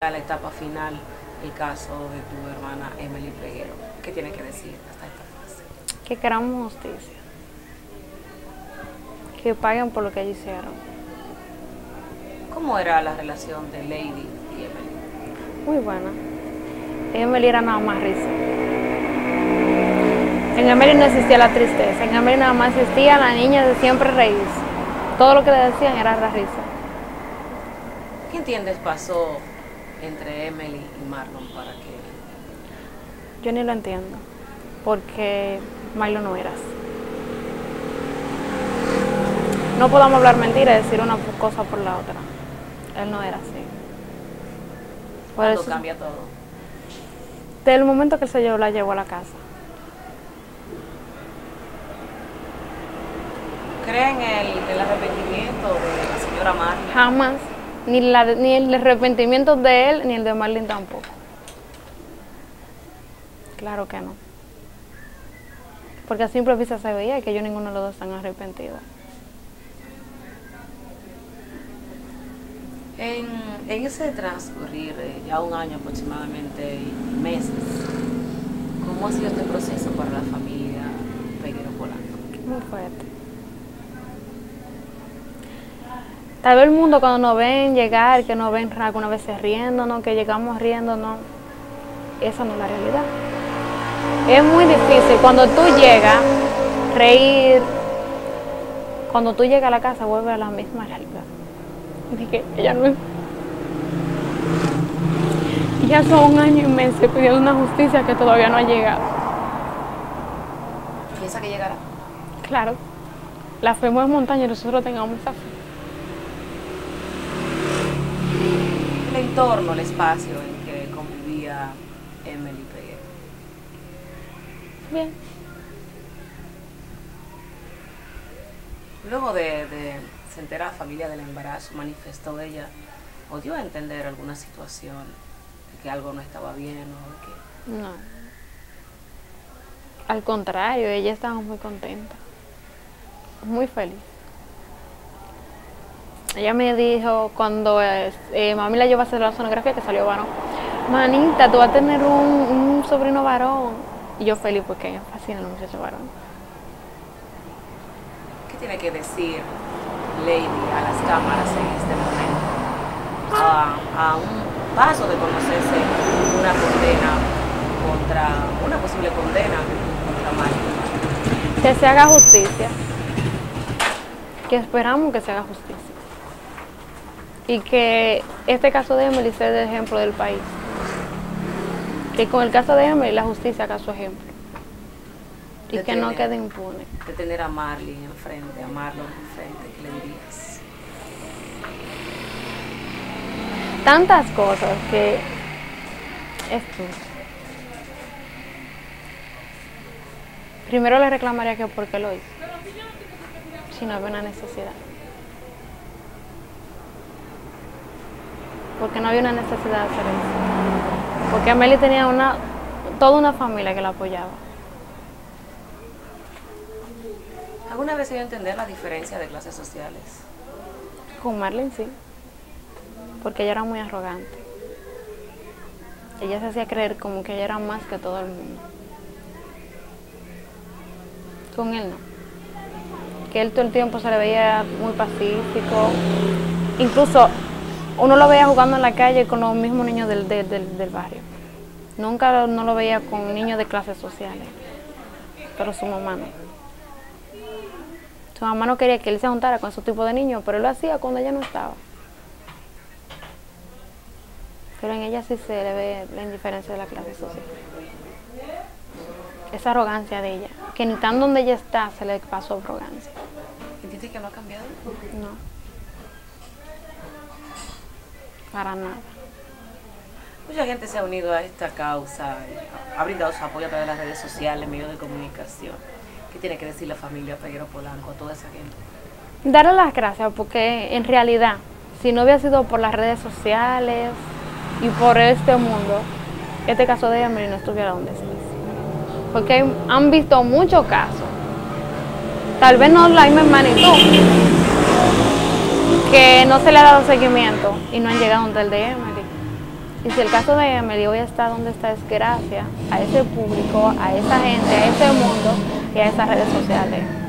a la etapa final el caso de tu hermana Emily Peguero. ¿Qué tiene que decir hasta esta fase? Que queramos justicia. Que paguen por lo que ellos hicieron. ¿Cómo era la relación de Lady y Emily? Muy buena. Emily era nada más risa. En Emily no existía la tristeza. En Emily nada más existía la niña de siempre reírse. Todo lo que le decían era la risa. ¿Qué entiendes pasó entre Emily y Marlon para que Yo ni lo entiendo. Porque Marlon no era así. No podamos hablar mentiras y decir una cosa por la otra. Él no era así. Por eso, cambia todo? desde el momento que se yo la llevó a la casa. ¿Creen el, el arrepentimiento de la señora Marlon? Jamás. Ni, la, ni el arrepentimiento de él, ni el de Marlene tampoco. Claro que no. Porque a simple vista se veía que yo ninguno de los dos están arrepentidos. En, en ese transcurrir, eh, ya un año aproximadamente y meses, ¿cómo ha sido este proceso para la familia Peguero Polanco? Muy fuerte. Tal vez el mundo cuando nos ven llegar, que nos ven alguna vez riéndonos, que llegamos riéndonos, esa no es la realidad. Es muy difícil cuando tú llegas, reír, cuando tú llegas a la casa vuelve a la misma realidad. Que ella no es... Ya son un año y meses pidiendo una justicia que todavía no ha llegado. ¿Piensa que llegará? Claro, la fe mueve montaña y nosotros tengamos esa fe. El entorno, el espacio en que convivía Emily Peguero. Bien. Luego de, de se entera la familia del embarazo, manifestó ella, o dio a entender alguna situación de que algo no estaba bien o de que No. Al contrario, ella estaba muy contenta, muy feliz. Ella me dijo cuando eh, eh, mami la llevó a hacer la sonografía que salió varón. Manita, tú vas a tener un, un sobrino varón. Y yo feliz porque me fascina el muchacho varón. ¿Qué tiene que decir Lady a las cámaras en este momento? A, a un paso de conocerse una condena contra, una posible condena contra Mario. Que se haga justicia. Que esperamos que se haga justicia. Y que este caso de Emily sea de ejemplo del país. Que con el caso de Emily la justicia haga su ejemplo. Y De que no quede impune. De tener a Marlene enfrente, a Marlon enfrente, ¿qué le dirías? Tantas cosas que es tú. Primero le reclamaría que por qué lo hizo. Si no había una necesidad. Porque no había una necesidad de hacer eso. Porque Amelie tenía una, toda una familia que la apoyaba. ¿Alguna vez se dio a entender la diferencia de clases sociales? Con Marlene sí. Porque ella era muy arrogante. Ella se hacía creer como que ella era más que todo el mundo. Con él no. Que él todo el tiempo se le veía muy pacífico. Incluso uno lo veía jugando en la calle con los mismos niños del, del, del- del barrio. Nunca lo- no lo veía con niños de clases sociales. Pero su mamá no. Su mamá no quería que él se juntara con ese tipo de niños, pero él lo hacía cuando ella no estaba. Pero en ella sí se le ve la indiferencia de la clase social. Esa arrogancia de ella, que ni tan donde ella está se le pasó arrogancia. ¿Entiendes que no ha cambiado? No. Para nada. Mucha gente se ha unido a esta causa, ha brindado su apoyo a través de las redes sociales, medios de comunicación. ¿Qué tiene que decir la familia Peguero Polanco a toda esa gente? Darle las gracias porque en realidad, si no hubiera sido por las redes sociales y por este mundo, este caso de Emily no estuviera donde está. Porque han visto muchos casos, tal vez no la misma magnitud, que no se le ha dado seguimiento y no han llegado donde el de Emily. Y si el caso de Emily hoy está donde está es gracias a ese público, a esa gente, a ese mundo y a esas redes sociales.